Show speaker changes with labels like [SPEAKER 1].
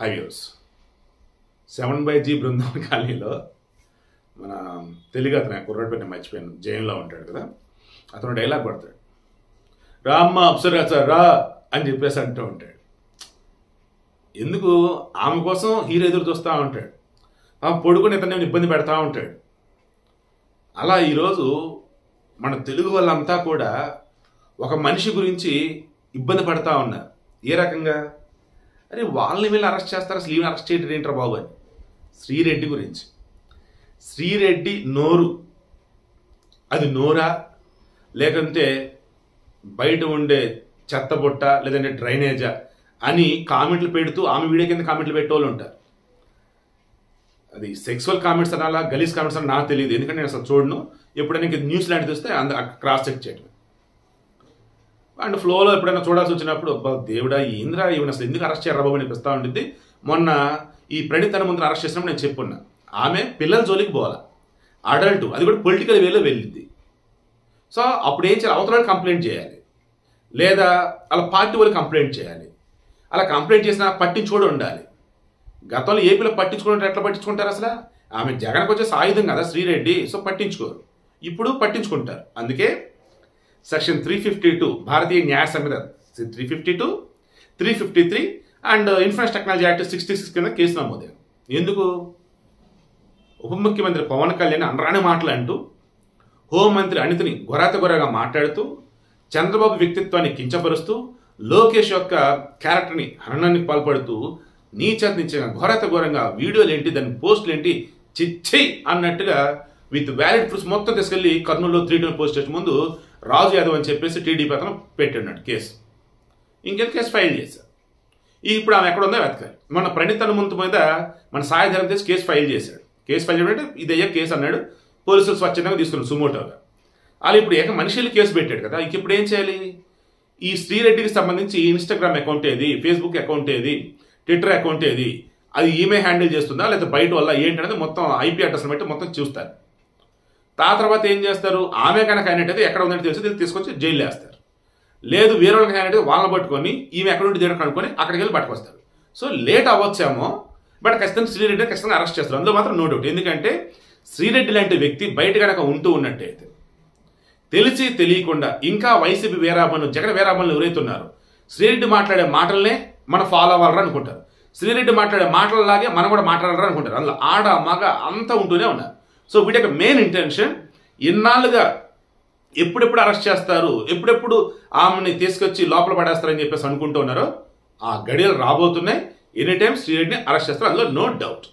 [SPEAKER 1] హైవ్యూస్ seven by G Brindavan కాలనీలో మన తెలుగు అతను కుర్రాడు పేరు మర్చిపోయాను. జైన్లో ఉంటాడు కదా. అతను డైలాగ్ పడతాడు రా అమ్మ అప్సరా సార్ రా అని చెప్పేసి అంటూ ఉంటాడు. ఎందుకు? ఆమె కోసం హీరో ఎదురు చూస్తూ ఉంటాడు. ఆమె పొడుకుని ఇతను ఇబ్బంది పెడతా ఉంటాడు. అలా ఈరోజు మన తెలుగు వాళ్ళంతా కూడా ఒక మనిషి గురించి ఇబ్బంది పడతా ఉన్నారు. ఏ రకంగా? అరే వాళ్ళని వీళ్ళని అరెస్ట్ చేస్తారు? అసలు అరెస్ట్ చేయడం ఏంట్రా బాబు అని. శ్రీరెడ్డి గురించి. శ్రీరెడ్డి నోరు. అది నోరా? లేకుంటే బయట ఉండే చెత్తబుట్ట లేదంటే డ్రైనేజా అని కామెంట్లు పెడుతూ ఆమె వీడియో కింద కామెంట్లు పెట్టేవాళ్ళు ఉంటారు. అది సెక్సువల్ కామెంట్స్ అనాలా గలీజ్ కామెంట్స్ అని నాకు తెలియదు. ఎందుకంటే నేను అసలు చూడను. ఎప్పుడైనా ఇంక న్యూస్ లాంటిది వస్తే అంద క్రాస్ చెక్ చేయడం అండ్ ఫ్లోలో ఎప్పుడైనా చూడాల్సి వచ్చినప్పుడు అబ్బా దేవుడా ఇంద్ర ఈవిడ అసలు ఎందుకు అరెస్ట్ చేయరు బాబు అనిపిస్తూ ఉంటుంది మొన్న ఈ ప్రణీత్ తన ముందు అరెస్ట్ చేసినప్పుడు నేను చెప్పున్నా ఆమె పిల్లల జోలికి పోవాలా? అడల్ట్ అది కూడా పొలిటికల్ వేలో వెళ్ళింది సో అప్పుడు ఏం చేయాలి? అవతల కంప్లైంట్ చేయాలి. లేదా అలా పార్టీ వాళ్ళు కంప్లైంట్ చేయాలి. అలా కంప్లైంట్ చేసినా పట్టించుకోడు ఉండాలి. గతంలో ఏపీలో పట్టించుకుంటే ఎట్లా పట్టించుకుంటారు అసలు? ఆమె జగన్కి వచ్చే ఆయుధం కదా శ్రీరెడ్డి సో పట్టించుకోరు. ఇప్పుడు పట్టించుకుంటారు. అందుకే section three fifty two Bharatiya Nyaya Sanhita three fifty two three fifty three and information technology act sixty six కింద కేసు నమోదైంది. ఎందుకు? ఉప ముఖ్యమంత్రి పవన్ కళ్యాణ్ అనరాని మాటలు అంటూ హోంమంత్రి అనితిని గొరాత గొరగా మాట్లాడుతూ చంద్రబాబు వ్యక్తిత్వాన్ని కించపరుస్తూ లోకేష్ యొక్క క్యారెక్టర్ని హరణానికి పాల్పడుతూ నీచ నీచంగా ఘోరత ఘోరంగా వీడియోలు ఏంటి దాని పోస్టులు ఏంటి చిచ్చి అన్నట్టుగా విత్ వ్యాలిడ్ ప్రూఫ్స్ మొత్తం తీసుకెళ్ళి కర్నూలులో త్రీ టూ పోస్ట్ స్టేషన్ ముందు రాజు యాదవ్ అని చెప్పేసి టీడీపీ అతను పెట్టిన్నాడు కేసు. ఇంకేం కేసు ఫైల్ చేశారు? ఇప్పుడు ఆమె ఎక్కడ ఉందో వెతకాలి. మన ప్రణీత్ హనుమంతు మీద మన సాయధరం చేసి కేసు ఫైల్ చేశాడు. కేసు ఫైల్ చేయడం ఇది అయ్యా కేసు అన్నాడు. పోలీసులు స్వచ్ఛందంగా తీసుకున్నాడు సుమోటోగా. వాళ్ళు ఇప్పుడు ఏక మనుషులు కేసు పెట్టాడు కదా ఇంక ఇప్పుడు ఏం చేయాలి? ఈ శ్రీరెడ్డికి సంబంధించి ఇన్స్టాగ్రామ్ అకౌంట్ ఏది ఫేస్బుక్ అకౌంట్ ఏది ట్విట్టర్ అకౌంట్ ఏది అది ఈమె హ్యాండిల్ చేస్తుందా లేదా బయట వల్ల ఏంటనేది మొత్తం ఐపీ అడ్రస్ బట్టి మొత్తం చూస్తారు. ఆ తర్వాత ఏం చేస్తారు? ఆమె కనుక అయినట్టయితే ఎక్కడ ఉందంటే తెలిసి. దీన్ని తీసుకొచ్చి జైలు వేస్తారు. లేదు వేరే వాళ్ళకి అయినట్టు వాళ్ళని పట్టుకొని ఈమె ఎక్కడ ఉండి దేని కనుక్కొని అక్కడికి వెళ్ళి పట్టుకొస్తారు. సో లేట్ అవ్వచ్చేమో బట్ ఖచ్చితంగా శ్రీరెడ్డి ఖచ్చితంగా అరెస్ట్ చేస్తారు. అందులో మాత్రం నో డౌట్. ఎందుకంటే శ్రీరెడ్డి లాంటి వ్యక్తి బయట కనుక ఉంటూ ఉన్నట్టయితే తెలిసి తెలియకుండా ఇంకా వైసీపీ వేరాబను జగన్ వేరాబన్లు ఎవరైతున్నారు శ్రీరెడ్డి మాట్లాడే మాటలనే మనం ఫాలో అవ్వాలని అనుకుంటారు. శ్రీరెడ్డి మాట్లాడే మాటలలాగే మనం కూడా మాట్లాడాలని అనుకుంటారు. అందులో ఆడ మగ అంతా ఉంటూనే ఉన్నారు. సో వీటి యొక్క మెయిన్ ఇంటెన్షన్ ఇన్నాళ్ళుగా ఎప్పుడెప్పుడు అరెస్ట్ చేస్తారు? ఎప్పుడెప్పుడు ఆమెని తీసుకొచ్చి లోపల పడేస్తారని చెప్పేసి అనుకుంటూ ఉన్నారో ఆ గడియలు రాబోతున్నాయి. ఎనీ టైం శ్రీరెడ్డిని అరెస్ట్ చేస్తారు. అందులో నో డౌట్